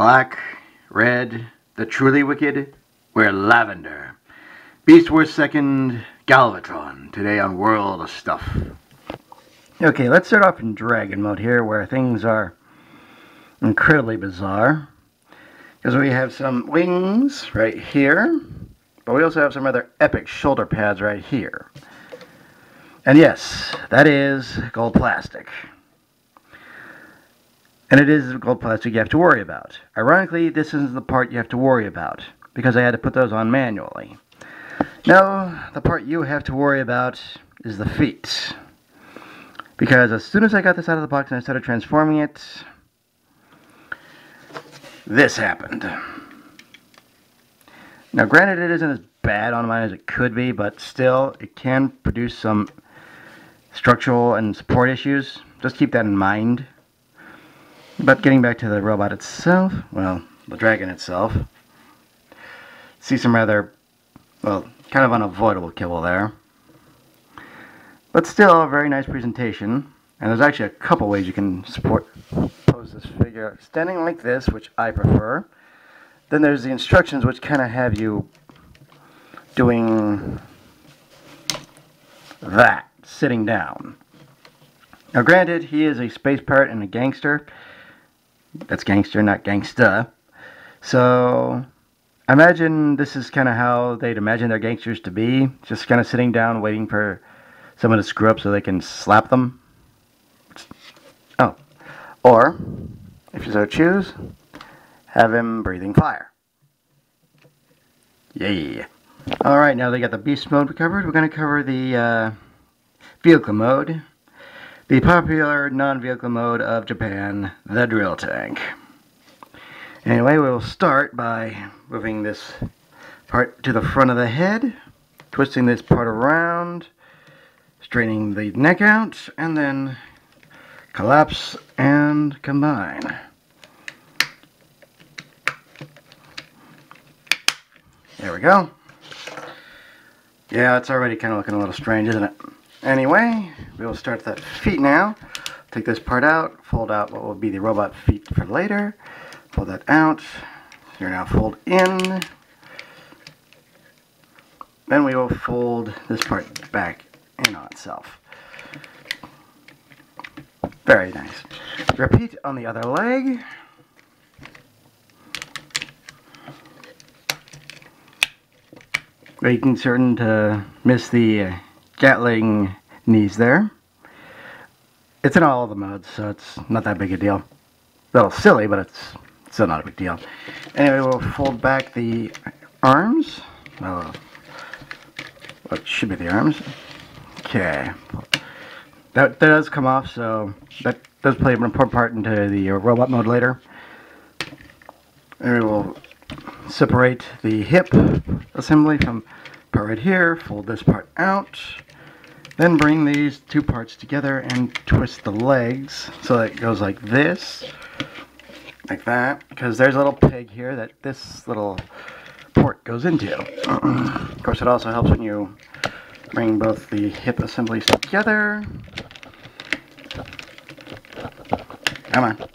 Black, red, the truly wicked wear lavender. Beast Wars second, Galvatron, today on World of Stuff. Okay, let's start off in Dragon mode here, where things are incredibly bizarre. Because we have some wings right here, but we also have some rather epic shoulder pads right here. And yes, that is gold plastic. And it is gold plastic you have to worry about. Ironically, this isn't the part you have to worry about, because I had to put those on manually. Now, the part you have to worry about is the feet. Because as soon as I got this out of the box and I started transforming it, this happened. Now granted it isn't as bad on mine as it could be, but still it can produce some structural and support issues. Just keep that in mind. But getting back to the robot itself, well, the dragon itself, see some rather, well, kind of unavoidable kibble there. But still, a very nice presentation. And there's actually a couple ways you can support pose this figure. Standing like this, which I prefer. Then there's the instructions, which kind of have you doing that, sitting down. Now granted, he is a space pirate and a gangster. That's gangster, not gangsta. So, I imagine this is kind of how they'd imagine their gangsters to be. Just kind of sitting down, waiting for someone to screw up so they can slap them. Oh. Or, if you so choose, have him breathing fire. Yay. Alright, now they got the beast mode covered. We're going to cover the uh, vehicle mode. The popular non-vehicle mode of Japan, the drill tank. Anyway, we'll start by moving this part to the front of the head, twisting this part around, straightening the neck out, and then collapse and combine. There we go. Yeah, it's already kind of looking a little strange, isn't it? Anyway, we will start the feet now. Take this part out, fold out what will be the robot feet for later. Fold that out. Here now fold in. Then we will fold this part back in on itself. Very nice. Repeat on the other leg. Making certain to miss the uh, Gatling knees there. It's in all the modes, so it's not that big a deal. A little silly, but it's still not a big deal. Anyway, we'll fold back the arms. Well, what should be the arms. Okay. That, that does come off, so that does play an important part into the robot mode later. And we will separate the hip assembly from part right here, fold this part out, then bring these two parts together and twist the legs so that it goes like this, like that, because there's a little peg here that this little port goes into. of course, it also helps when you bring both the hip assemblies together. Come on.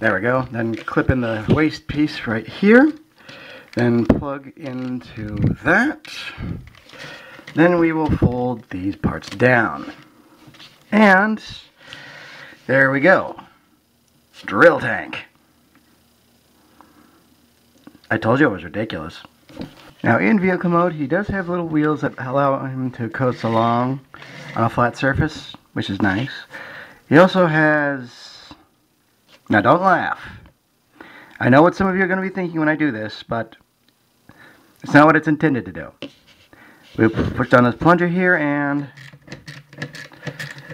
There we go. Then clip in the waist piece right here. Then plug into that. Then we will fold these parts down. And there we go. Drill tank. I told you it was ridiculous. Now in vehicle mode, he does have little wheels that allow him to coast along on a flat surface, which is nice. He also has... Now don't laugh. I know what some of you are going to be thinking when I do this, but it's not what it's intended to do. We push down this plunger here and...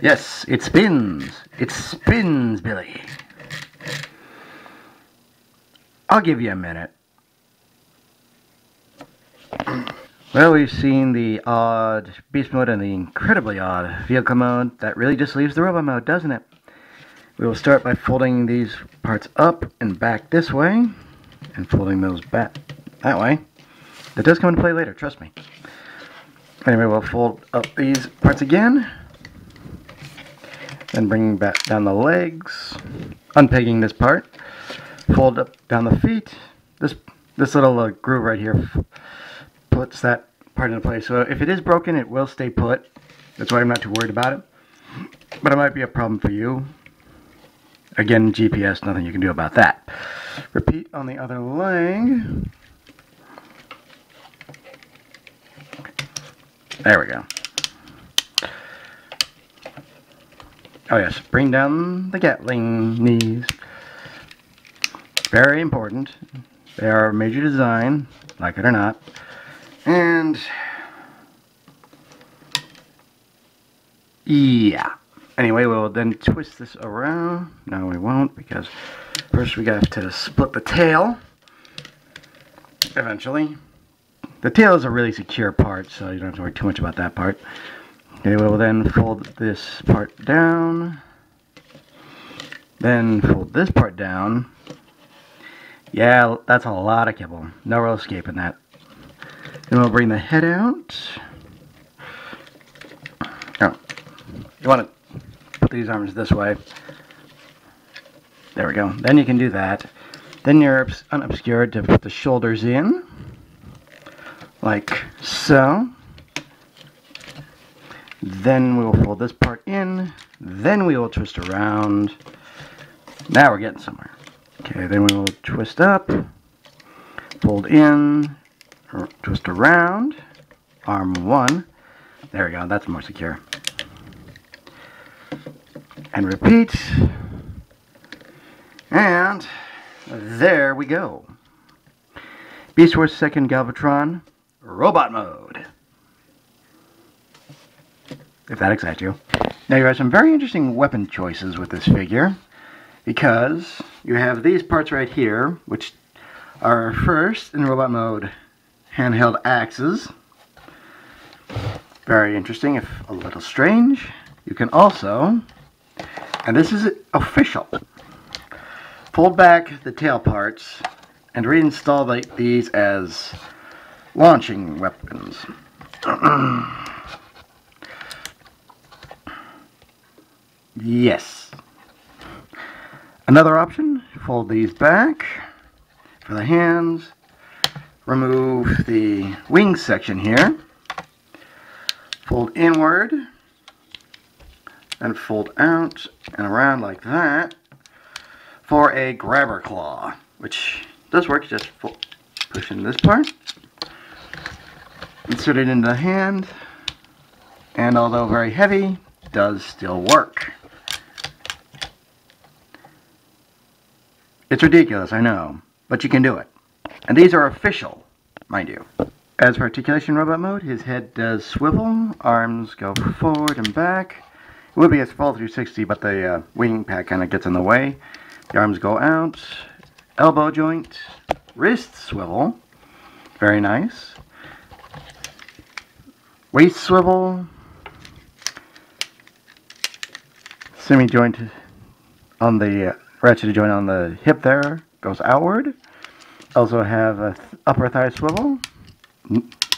Yes, it spins. It spins, Billy. I'll give you a minute. Well, we've seen the odd beast mode and the incredibly odd vehicle mode. That really just leaves the robot mode, doesn't it? We will start by folding these parts up and back this way, and folding those back that way. That does come into play later, trust me. Anyway, we'll fold up these parts again, then bring back down the legs, unpegging this part, fold up down the feet. This this little uh, groove right here puts that part into place. So if it is broken, it will stay put. That's why I'm not too worried about it. But it might be a problem for you. Again, GPS, nothing you can do about that. Repeat on the other leg. There we go. Oh yes, bring down the Gatling knees. Very important. They are a major design, like it or not. And yeah. Anyway, we'll then twist this around. No, we won't because first we got to split the tail. Eventually. The tail is a really secure part, so you don't have to worry too much about that part. Okay, we'll then fold this part down. Then fold this part down. Yeah, that's a lot of kibble. No real escaping that. Then we'll bring the head out. Oh, you want to put these arms this way. There we go. Then you can do that. Then you're unobscured to put the shoulders in like so. Then we will fold this part in. Then we will twist around. Now we're getting somewhere. Okay, then we will twist up, fold in, er, twist around, arm one. There we go, that's more secure. And repeat. And there we go. Beast Wars 2nd Galvatron robot mode. If that excites you. Now you have some very interesting weapon choices with this figure because you have these parts right here which are first in robot mode handheld axes. Very interesting if a little strange. You can also, and this is official, fold back the tail parts and reinstall the, these as Launching weapons. yes. Another option, fold these back for the hands. Remove the wing section here. Fold inward. And fold out and around like that for a grabber claw, which does work, just push in this part insert it into the hand and although very heavy does still work. It's ridiculous I know but you can do it. And these are official mind you. As for articulation robot mode his head does swivel arms go forward and back. It would be a full 360 but the uh, wing pad kind of gets in the way. The arms go out elbow joint wrist swivel. Very nice waist swivel, semi joint on the uh, ratchet joint on the hip there goes outward. Also have a th upper thigh swivel,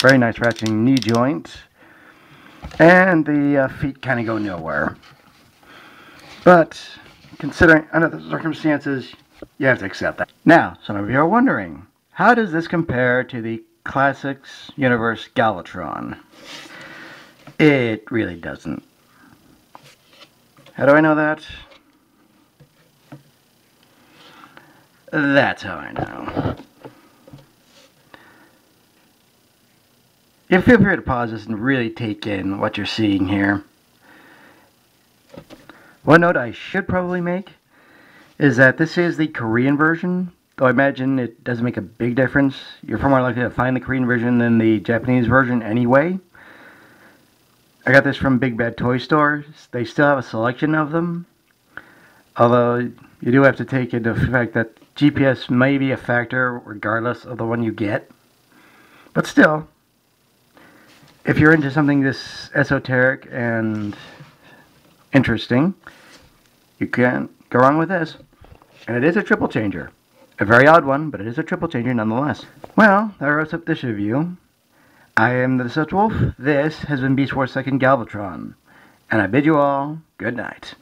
very nice ratcheting knee joint, and the uh, feet kind of go nowhere. But considering under the circumstances, you have to accept that. Now, some of you are wondering, how does this compare to the Classics Universe Galvatron. It really doesn't. How do I know that? That's how I know. You feel free to pause this and really take in what you're seeing here. One note I should probably make is that this is the Korean version Though I imagine it doesn't make a big difference. You're far more likely to find the Korean version than the Japanese version anyway. I got this from Big Bad Toy Store. They still have a selection of them. Although you do have to take into effect that GPS may be a factor regardless of the one you get. But still, if you're into something this esoteric and interesting, you can't go wrong with this. And it is a triple changer. A very odd one, but it is a triple changer nonetheless. Well, that wraps up this review. I am the Deceptiwolf. This has been Beast Wars 2nd Galvatron. And I bid you all good night.